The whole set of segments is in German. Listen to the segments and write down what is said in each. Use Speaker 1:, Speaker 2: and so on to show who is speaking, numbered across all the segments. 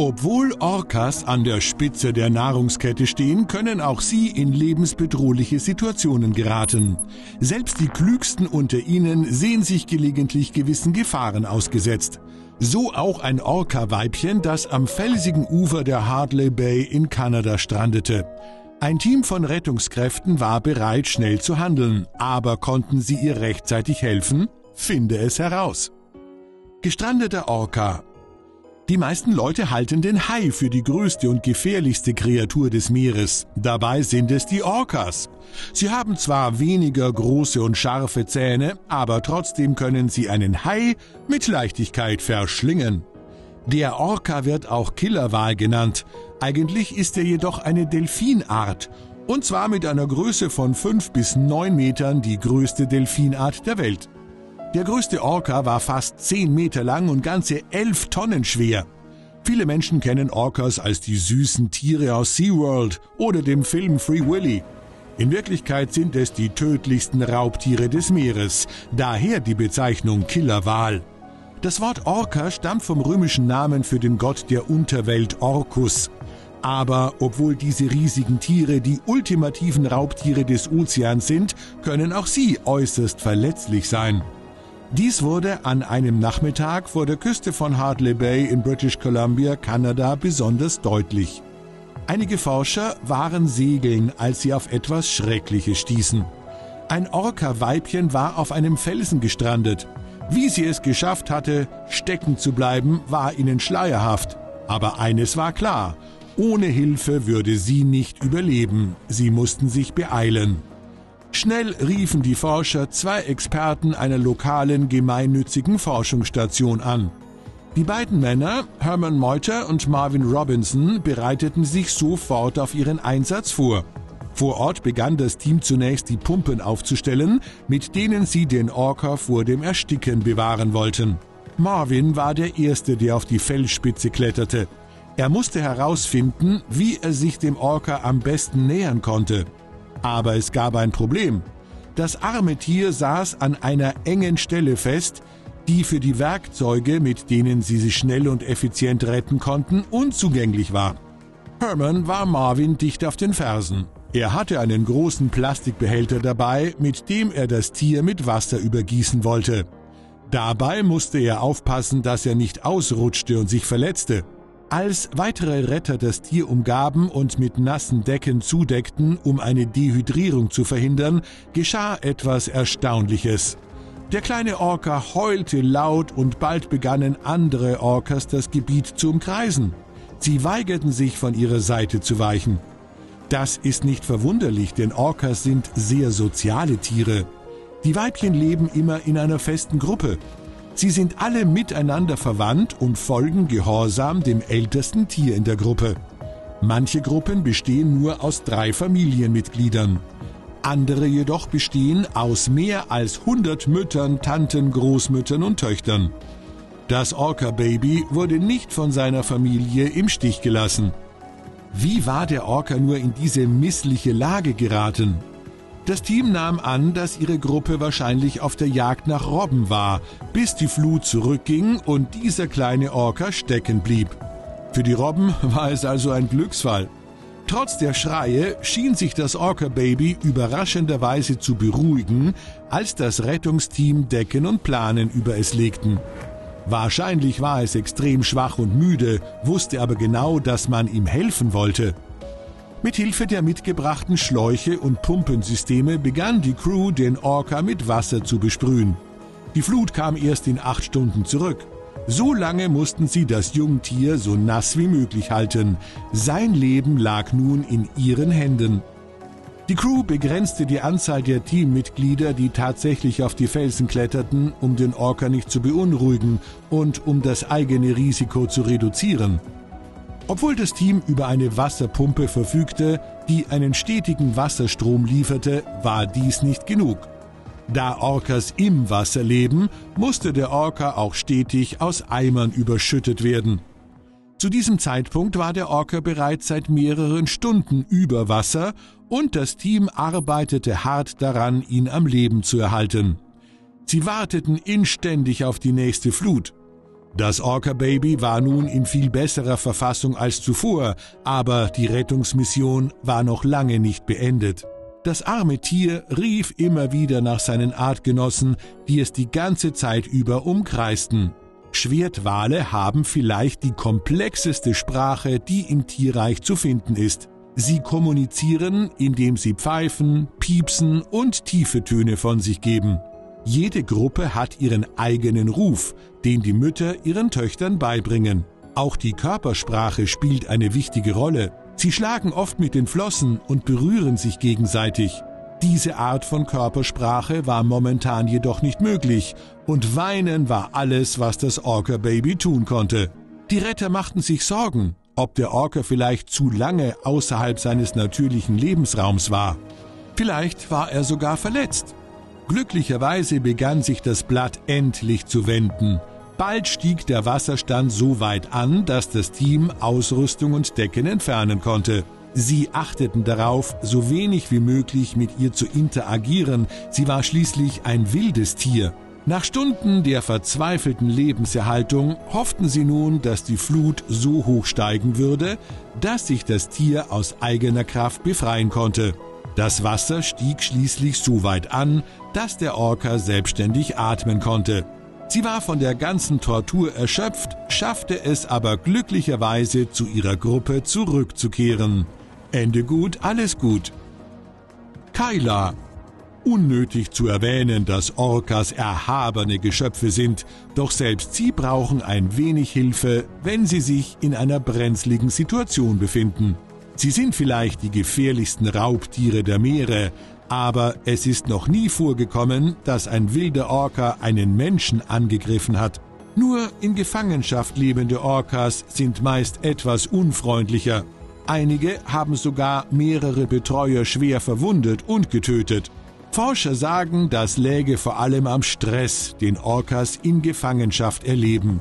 Speaker 1: Obwohl Orcas an der Spitze der Nahrungskette stehen, können auch sie in lebensbedrohliche Situationen geraten. Selbst die Klügsten unter ihnen sehen sich gelegentlich gewissen Gefahren ausgesetzt. So auch ein Orca-Weibchen, das am felsigen Ufer der Hartley Bay in Kanada strandete. Ein Team von Rettungskräften war bereit, schnell zu handeln, aber konnten sie ihr rechtzeitig helfen? Finde es heraus. Gestrandeter Orca, die meisten Leute halten den Hai für die größte und gefährlichste Kreatur des Meeres. Dabei sind es die Orcas. Sie haben zwar weniger große und scharfe Zähne, aber trotzdem können sie einen Hai mit Leichtigkeit verschlingen. Der Orca wird auch Killerwal genannt. Eigentlich ist er jedoch eine Delfinart. Und zwar mit einer Größe von fünf bis neun Metern die größte Delfinart der Welt. Der größte Orca war fast 10 Meter lang und ganze 11 Tonnen schwer. Viele Menschen kennen Orcas als die süßen Tiere aus SeaWorld oder dem Film Free Willy. In Wirklichkeit sind es die tödlichsten Raubtiere des Meeres, daher die Bezeichnung Killerwal. Das Wort Orca stammt vom römischen Namen für den Gott der Unterwelt Orcus. Aber obwohl diese riesigen Tiere die ultimativen Raubtiere des Ozeans sind, können auch sie äußerst verletzlich sein. Dies wurde an einem Nachmittag vor der Küste von Hartley Bay in British Columbia, Kanada, besonders deutlich. Einige Forscher waren segeln, als sie auf etwas Schreckliches stießen. Ein Orca-Weibchen war auf einem Felsen gestrandet. Wie sie es geschafft hatte, stecken zu bleiben, war ihnen schleierhaft. Aber eines war klar, ohne Hilfe würde sie nicht überleben. Sie mussten sich beeilen. Schnell riefen die Forscher zwei Experten einer lokalen gemeinnützigen Forschungsstation an. Die beiden Männer, Herman Meuter und Marvin Robinson, bereiteten sich sofort auf ihren Einsatz vor. Vor Ort begann das Team zunächst die Pumpen aufzustellen, mit denen sie den Orca vor dem Ersticken bewahren wollten. Marvin war der Erste, der auf die Felsspitze kletterte. Er musste herausfinden, wie er sich dem Orca am besten nähern konnte. Aber es gab ein Problem. Das arme Tier saß an einer engen Stelle fest, die für die Werkzeuge, mit denen sie sich schnell und effizient retten konnten, unzugänglich war. Herman war Marvin dicht auf den Fersen. Er hatte einen großen Plastikbehälter dabei, mit dem er das Tier mit Wasser übergießen wollte. Dabei musste er aufpassen, dass er nicht ausrutschte und sich verletzte. Als weitere Retter das Tier umgaben und mit nassen Decken zudeckten, um eine Dehydrierung zu verhindern, geschah etwas Erstaunliches. Der kleine Orca heulte laut und bald begannen andere Orcas das Gebiet zu umkreisen. Sie weigerten sich von ihrer Seite zu weichen. Das ist nicht verwunderlich, denn Orcas sind sehr soziale Tiere. Die Weibchen leben immer in einer festen Gruppe Sie sind alle miteinander verwandt und folgen gehorsam dem ältesten Tier in der Gruppe. Manche Gruppen bestehen nur aus drei Familienmitgliedern. Andere jedoch bestehen aus mehr als 100 Müttern, Tanten, Großmüttern und Töchtern. Das Orca-Baby wurde nicht von seiner Familie im Stich gelassen. Wie war der Orca nur in diese missliche Lage geraten? Das Team nahm an, dass ihre Gruppe wahrscheinlich auf der Jagd nach Robben war, bis die Flut zurückging und dieser kleine Orca stecken blieb. Für die Robben war es also ein Glücksfall. Trotz der Schreie schien sich das Orca-Baby überraschenderweise zu beruhigen, als das Rettungsteam Decken und Planen über es legten. Wahrscheinlich war es extrem schwach und müde, wusste aber genau, dass man ihm helfen wollte. Mit Hilfe der mitgebrachten Schläuche und Pumpensysteme begann die Crew, den Orca mit Wasser zu besprühen. Die Flut kam erst in acht Stunden zurück. So lange mussten sie das Jungtier so nass wie möglich halten. Sein Leben lag nun in ihren Händen. Die Crew begrenzte die Anzahl der Teammitglieder, die tatsächlich auf die Felsen kletterten, um den Orca nicht zu beunruhigen und um das eigene Risiko zu reduzieren. Obwohl das Team über eine Wasserpumpe verfügte, die einen stetigen Wasserstrom lieferte, war dies nicht genug. Da Orcas im Wasser leben, musste der Orca auch stetig aus Eimern überschüttet werden. Zu diesem Zeitpunkt war der Orca bereits seit mehreren Stunden über Wasser und das Team arbeitete hart daran, ihn am Leben zu erhalten. Sie warteten inständig auf die nächste Flut. Das Orca-Baby war nun in viel besserer Verfassung als zuvor, aber die Rettungsmission war noch lange nicht beendet. Das arme Tier rief immer wieder nach seinen Artgenossen, die es die ganze Zeit über umkreisten. Schwertwale haben vielleicht die komplexeste Sprache, die im Tierreich zu finden ist. Sie kommunizieren, indem sie pfeifen, piepsen und tiefe Töne von sich geben. Jede Gruppe hat ihren eigenen Ruf, den die Mütter ihren Töchtern beibringen. Auch die Körpersprache spielt eine wichtige Rolle. Sie schlagen oft mit den Flossen und berühren sich gegenseitig. Diese Art von Körpersprache war momentan jedoch nicht möglich und weinen war alles, was das Orca-Baby tun konnte. Die Retter machten sich Sorgen, ob der Orca vielleicht zu lange außerhalb seines natürlichen Lebensraums war. Vielleicht war er sogar verletzt. Glücklicherweise begann sich das Blatt endlich zu wenden. Bald stieg der Wasserstand so weit an, dass das Team Ausrüstung und Decken entfernen konnte. Sie achteten darauf, so wenig wie möglich mit ihr zu interagieren, sie war schließlich ein wildes Tier. Nach Stunden der verzweifelten Lebenserhaltung hofften sie nun, dass die Flut so hoch steigen würde, dass sich das Tier aus eigener Kraft befreien konnte. Das Wasser stieg schließlich so weit an, dass der Orca selbstständig atmen konnte. Sie war von der ganzen Tortur erschöpft, schaffte es aber glücklicherweise zu ihrer Gruppe zurückzukehren. Ende gut, alles gut. Kyla. Unnötig zu erwähnen, dass Orcas erhabene Geschöpfe sind, doch selbst sie brauchen ein wenig Hilfe, wenn sie sich in einer brenzligen Situation befinden. Sie sind vielleicht die gefährlichsten Raubtiere der Meere, aber es ist noch nie vorgekommen, dass ein wilder Orca einen Menschen angegriffen hat. Nur in Gefangenschaft lebende Orcas sind meist etwas unfreundlicher. Einige haben sogar mehrere Betreuer schwer verwundet und getötet. Forscher sagen, das läge vor allem am Stress, den Orcas in Gefangenschaft erleben.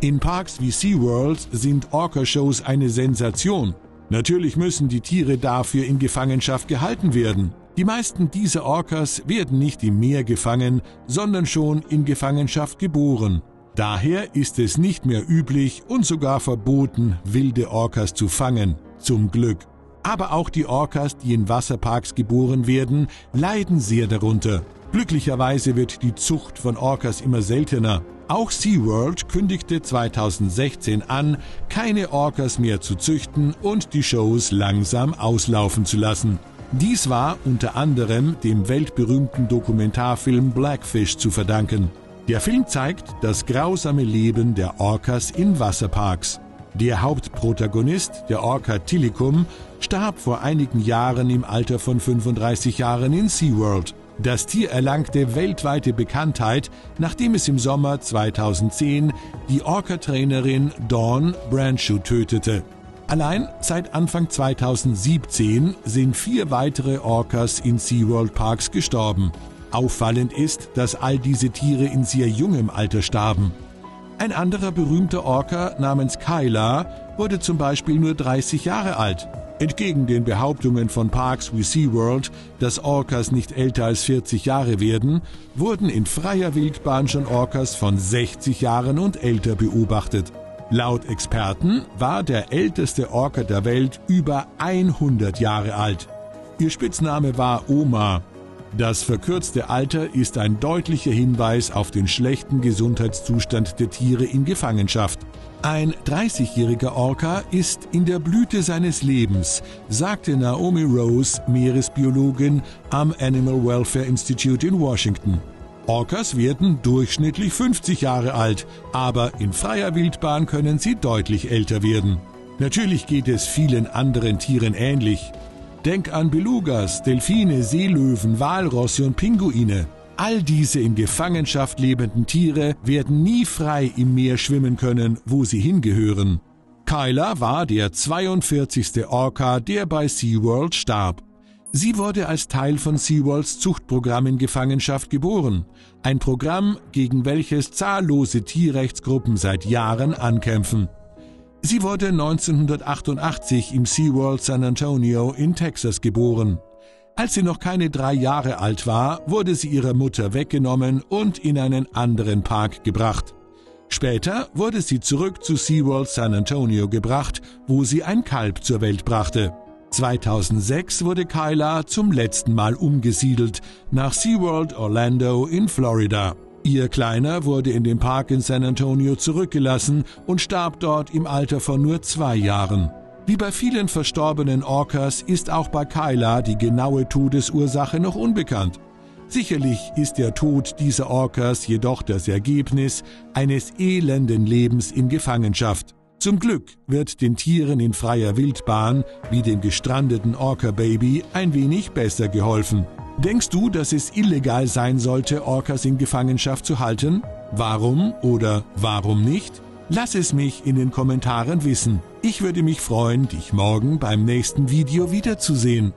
Speaker 1: In Parks wie SeaWorld sind Orca-Shows eine Sensation. Natürlich müssen die Tiere dafür in Gefangenschaft gehalten werden. Die meisten dieser Orcas werden nicht im Meer gefangen, sondern schon in Gefangenschaft geboren. Daher ist es nicht mehr üblich und sogar verboten, wilde Orcas zu fangen. Zum Glück. Aber auch die Orcas, die in Wasserparks geboren werden, leiden sehr darunter. Glücklicherweise wird die Zucht von Orcas immer seltener. Auch SeaWorld kündigte 2016 an, keine Orcas mehr zu züchten und die Shows langsam auslaufen zu lassen. Dies war unter anderem dem weltberühmten Dokumentarfilm Blackfish zu verdanken. Der Film zeigt das grausame Leben der Orcas in Wasserparks. Der Hauptprotagonist, der Orca Tilikum, starb vor einigen Jahren im Alter von 35 Jahren in SeaWorld. Das Tier erlangte weltweite Bekanntheit, nachdem es im Sommer 2010 die Orca-Trainerin Dawn Branchew tötete. Allein seit Anfang 2017 sind vier weitere Orcas in SeaWorld Parks gestorben. Auffallend ist, dass all diese Tiere in sehr jungem Alter starben. Ein anderer berühmter Orca namens Kyla wurde zum Beispiel nur 30 Jahre alt. Entgegen den Behauptungen von Parks wie SeaWorld, dass Orcas nicht älter als 40 Jahre werden, wurden in freier Wildbahn schon Orcas von 60 Jahren und älter beobachtet. Laut Experten war der älteste Orca der Welt über 100 Jahre alt. Ihr Spitzname war Oma. Das verkürzte Alter ist ein deutlicher Hinweis auf den schlechten Gesundheitszustand der Tiere in Gefangenschaft. Ein 30-jähriger Orca ist in der Blüte seines Lebens, sagte Naomi Rose, Meeresbiologin am Animal Welfare Institute in Washington. Orcas werden durchschnittlich 50 Jahre alt, aber in freier Wildbahn können sie deutlich älter werden. Natürlich geht es vielen anderen Tieren ähnlich. Denk an Belugas, Delfine, Seelöwen, Walrosse und Pinguine. All diese in Gefangenschaft lebenden Tiere werden nie frei im Meer schwimmen können, wo sie hingehören. Kyla war der 42. Orca, der bei SeaWorld starb. Sie wurde als Teil von SeaWorlds Zuchtprogramm in Gefangenschaft geboren, ein Programm, gegen welches zahllose Tierrechtsgruppen seit Jahren ankämpfen. Sie wurde 1988 im SeaWorld San Antonio in Texas geboren. Als sie noch keine drei Jahre alt war, wurde sie ihrer Mutter weggenommen und in einen anderen Park gebracht. Später wurde sie zurück zu SeaWorld San Antonio gebracht, wo sie ein Kalb zur Welt brachte. 2006 wurde Kyla zum letzten Mal umgesiedelt nach SeaWorld Orlando in Florida. Ihr Kleiner wurde in dem Park in San Antonio zurückgelassen und starb dort im Alter von nur zwei Jahren. Wie bei vielen verstorbenen Orcas ist auch bei Kyla die genaue Todesursache noch unbekannt. Sicherlich ist der Tod dieser Orcas jedoch das Ergebnis eines elenden Lebens in Gefangenschaft. Zum Glück wird den Tieren in freier Wildbahn, wie dem gestrandeten Orca-Baby, ein wenig besser geholfen. Denkst du, dass es illegal sein sollte, Orcas in Gefangenschaft zu halten? Warum oder warum nicht? Lass es mich in den Kommentaren wissen. Ich würde mich freuen, dich morgen beim nächsten Video wiederzusehen.